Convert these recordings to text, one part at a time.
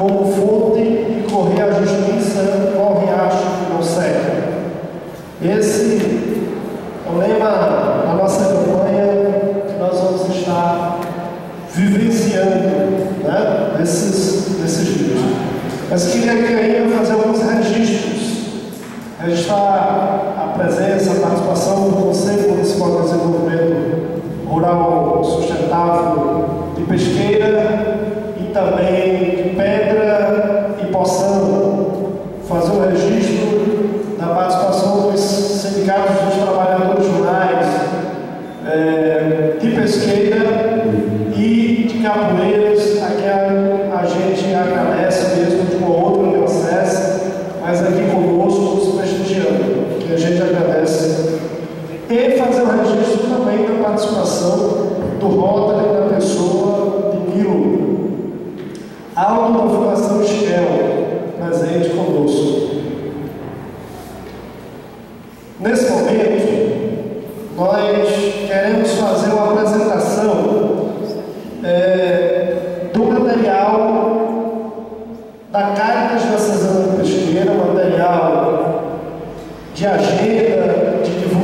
como fonte e correr a justiça ao riacho que não seca. Esse é o lema da nossa campanha que nós vamos estar vivenciando né, nesses, nesses dias. Mas queria aqui ainda fazer alguns registros. Registrar a presença, a participação do Conselho Municipal de Desenvolvimento Rural Sustentável de Pesqueira e também de Pedra e Poção. Fazer o registro da participação dos sindicatos dos trabalhadores rurais é, de Pesqueira Capoeiras, aqui a, a gente agradece mesmo de uma outra diocese, mas aqui conosco, nos prestigiando, que a gente agradece. E fazer o registro também da participação do Rotary da pessoa de Nilo. Alto da Fundação Esquel, presente conosco. Nesse momento, nós queremos fazer uma apresentação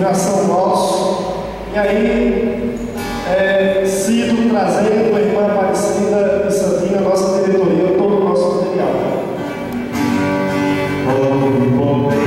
coração nosso. E aí, é, sido trazendo a irmã Aparecida e Santina, nossa diretoria, todo o nosso material. Oh, oh,